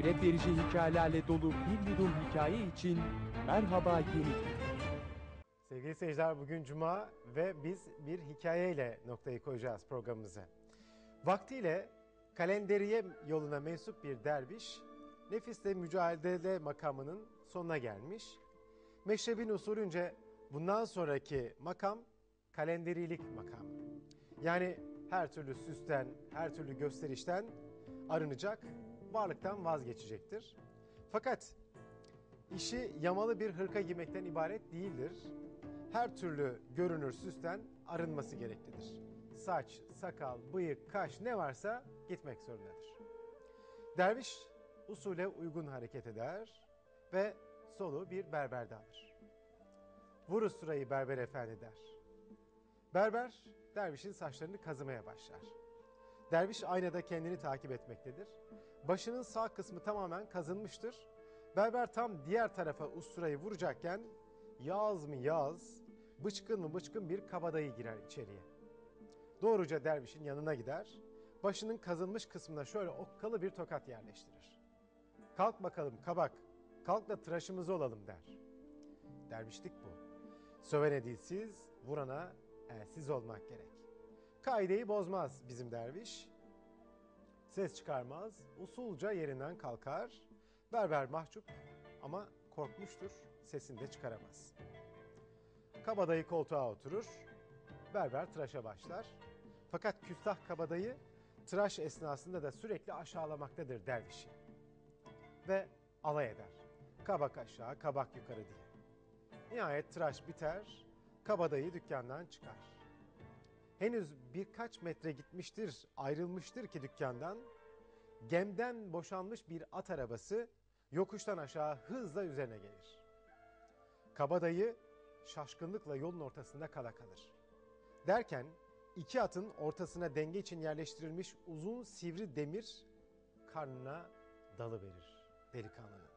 ibret verici hikayelerle dolu bir yudum hikaye için merhaba yeni. Sevgili seyirciler bugün Cuma ve biz bir hikayeyle noktayı koyacağız programımıza. Vaktiyle kalenderiye yoluna mensup bir derviş, nefisle mücadele makamının sonuna gelmiş. Meşrebin usulünce bundan sonraki makam kalenderilik makamı. Yani her türlü süsten, her türlü gösterişten arınacak, varlıktan vazgeçecektir. Fakat işi yamalı bir hırka giymekten ibaret değildir. Her türlü görünür süsten arınması gereklidir. Saç, sakal, bıyık, kaş ne varsa gitmek zorundadır. Derviş usule uygun hareket eder ve soluğu bir berberde alır. Vur usturayı berber efendi der. Berber dervişin saçlarını kazımaya başlar. Derviş aynada kendini takip etmektedir. Başının sağ kısmı tamamen kazınmıştır. Berber tam diğer tarafa usturayı vuracakken yağız mı yağız, bıçkın mı bıçkın bir kabadayı girer içeriye. Doğruca dervişin yanına gider, başının kazınmış kısmına şöyle okkalı bir tokat yerleştirir. Kalk bakalım kabak, kalk da tıraşımızı olalım der. Dervişlik bu. Sövene dilsiz, vurana elsiz olmak gerek. Kaideyi bozmaz bizim derviş. Ses çıkarmaz, usulca yerinden kalkar. Berber mahcup ama korkmuştur, sesini de çıkaramaz. Kabadayı koltuğa oturur, berber tıraşa başlar. Fakat küstah kabadayı tıraş esnasında da sürekli aşağılamaktadır dervişi. Ve alay eder. Kabak aşağı, kabak yukarı diye. Nihayet tıraş biter, kabadayı dükkandan çıkar. Henüz birkaç metre gitmiştir, ayrılmıştır ki dükkandan, gemden boşalmış bir at arabası yokuştan aşağı hızla üzerine gelir. Kabadayı şaşkınlıkla yolun ortasında kala kalır. Derken iki atın ortasına denge için yerleştirilmiş uzun sivri demir karnına dalı verir delikanlının.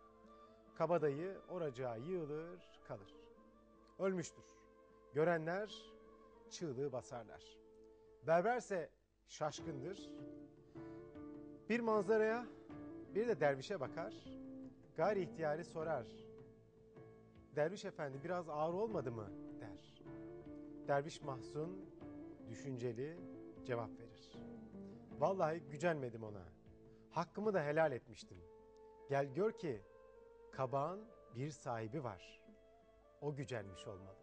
Kabadayı oracığa yığılır kalır. Ölmüştür. Görenler çığlığı basarlar. Berberse şaşkındır. Bir manzaraya bir de dervişe bakar. Gayri ihtiyari sorar. Derviş efendi biraz ağır olmadı mı der. Derviş mahzun, düşünceli cevap verir. Vallahi gücenmedim ona. Hakkımı da helal etmiştim. Gel gör ki kabağın bir sahibi var. O gücenmiş olmalı.